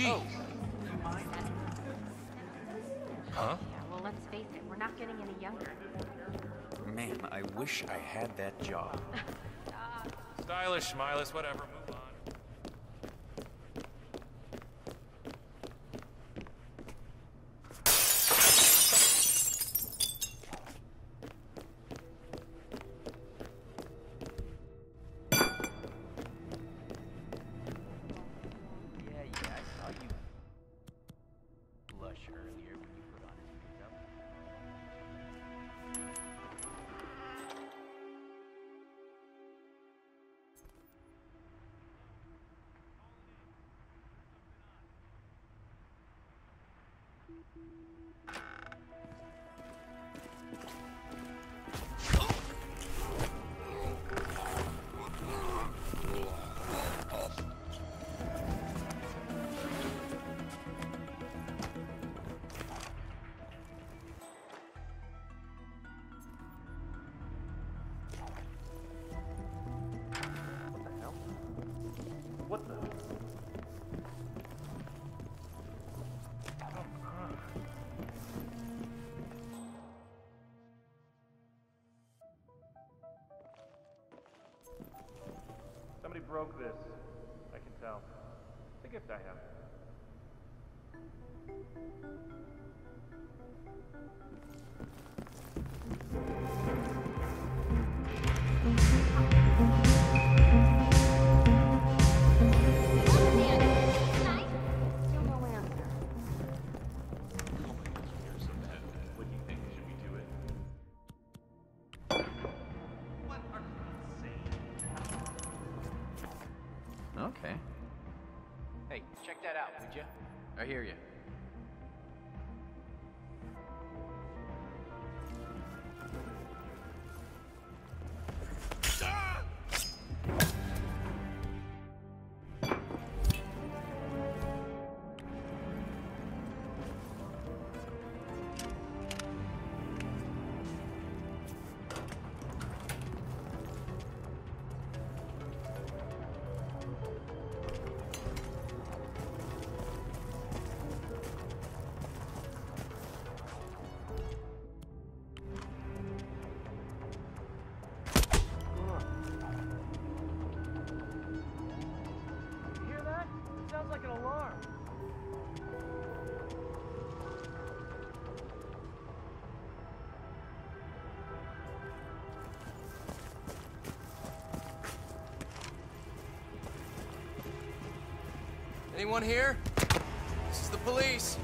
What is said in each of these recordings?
she? Oh. Huh? Yeah, well, let's face it, we're not getting any younger. Man, I wish I had that job. Stylish, smileless, whatever. Broke this. I can tell. The gift I have. Anyone here? This is the police.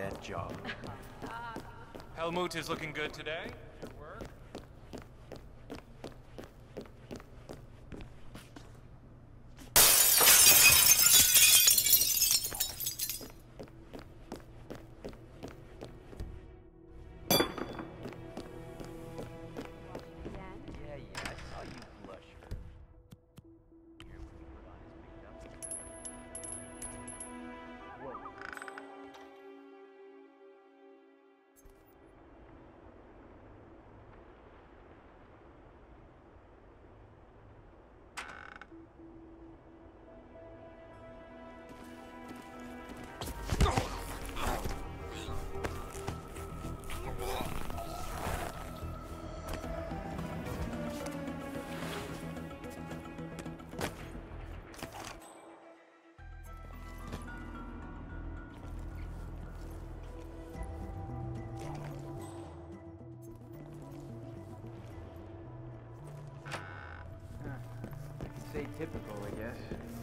That job. Helmut is looking good today. Typical, I guess.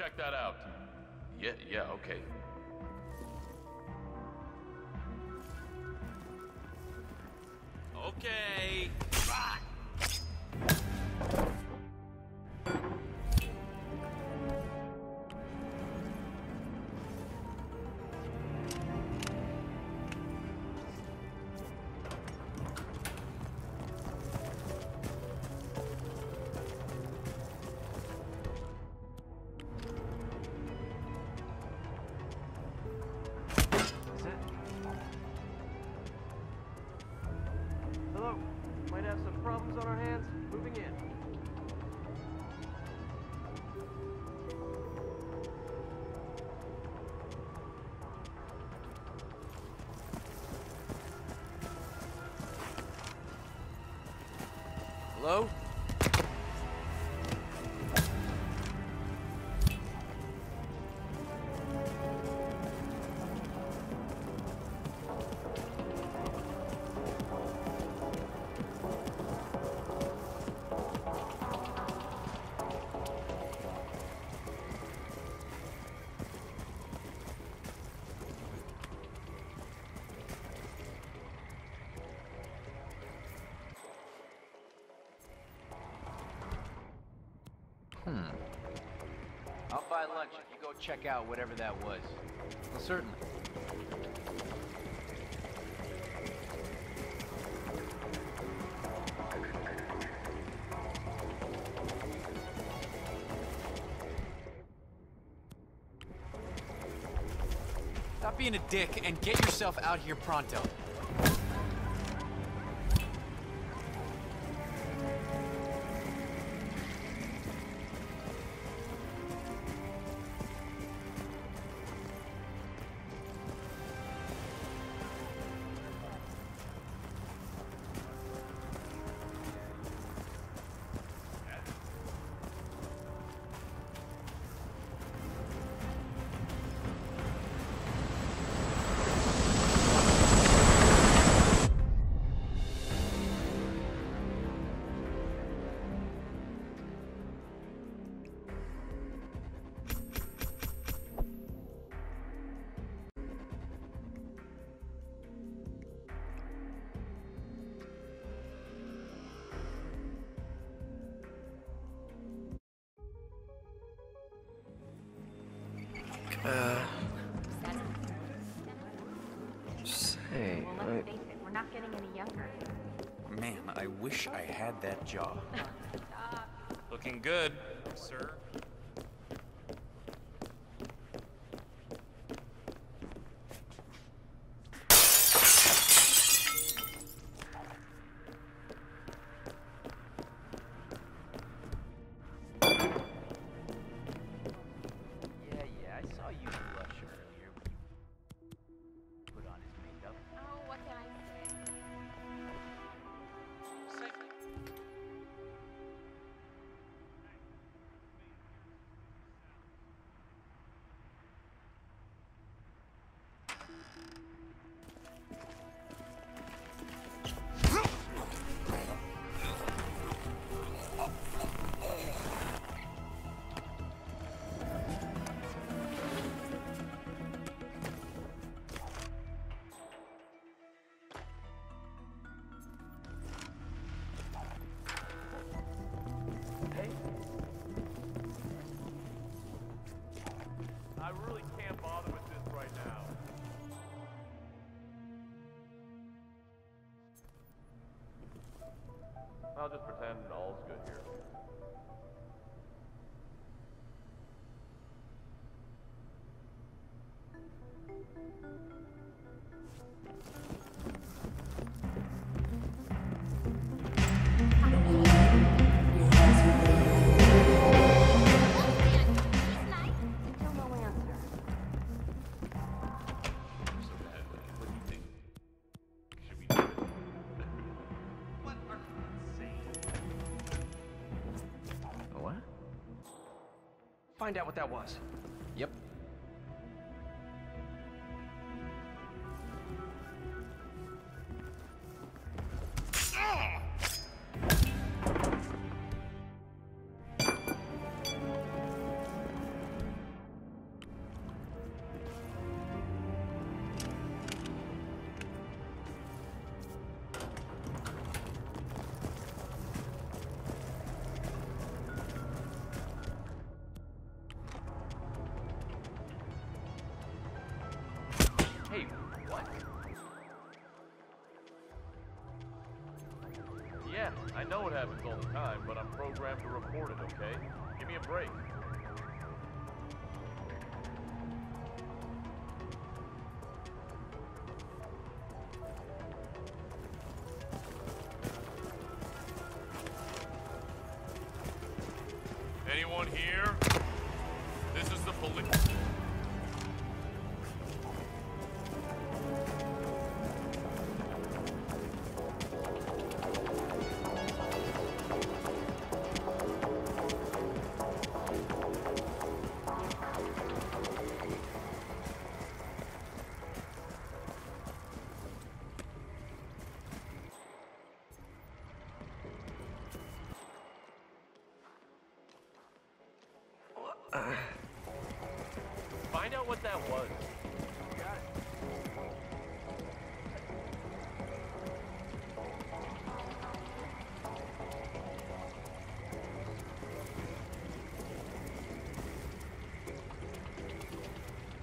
Check that out. Yeah, yeah, okay. Hello? Buy lunch if you go check out whatever that was. Well, certainly. Stop being a dick and get yourself out here pronto. Not getting any younger. Man, I wish I had that jaw. Looking good, sir. I'll just pretend all's good here. Find out what that was. Yep. Yeah, I know it happens all the time, but I'm programmed to report it, okay? Give me a break.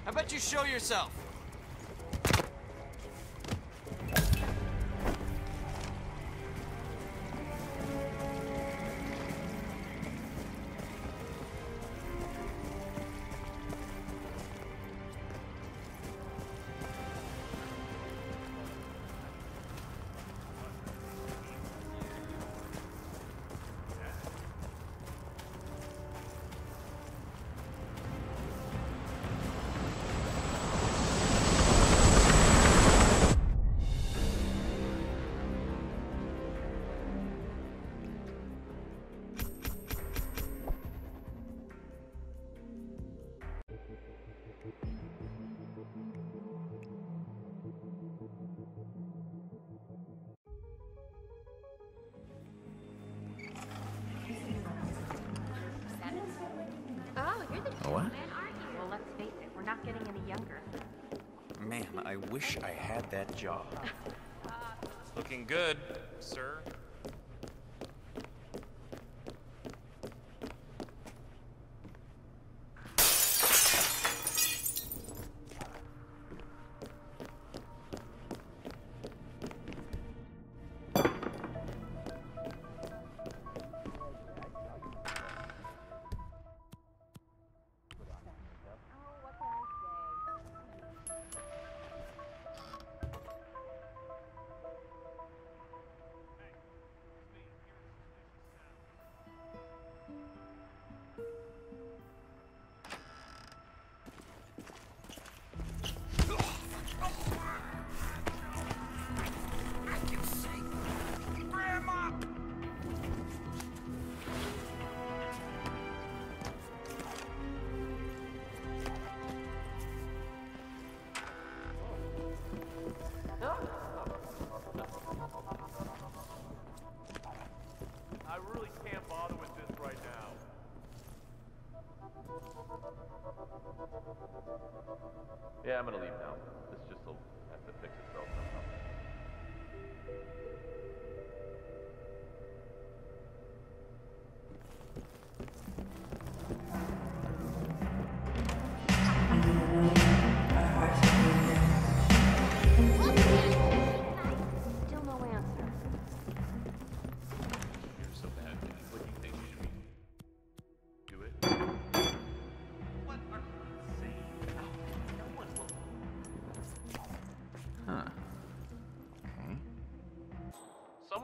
How about you show yourself? Getting any younger. Man, I wish I had that job. Looking good, sir. Yeah, I'm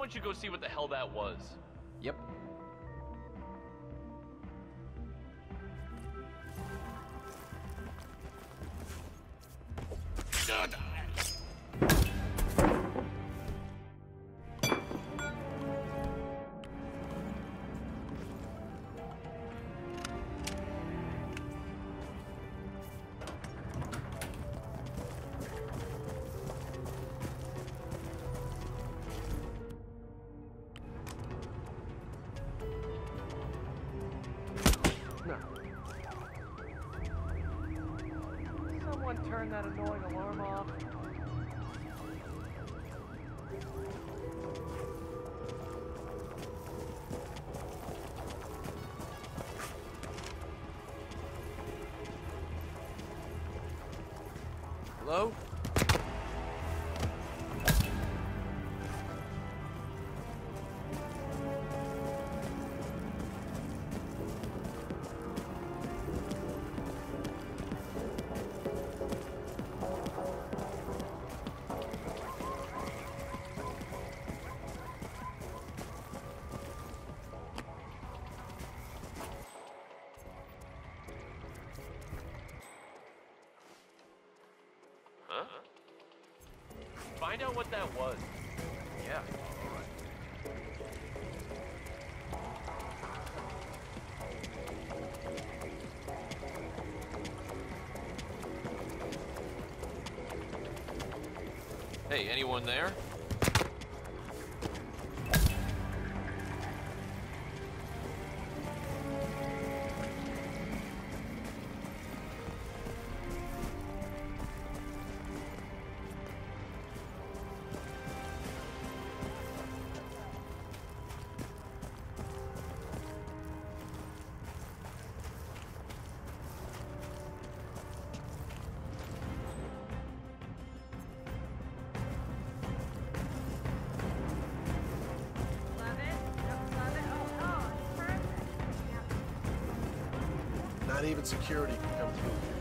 Someone to go see what the hell that was. Hello? Find out what that was. Yeah. Hey, anyone there? Even security can come through.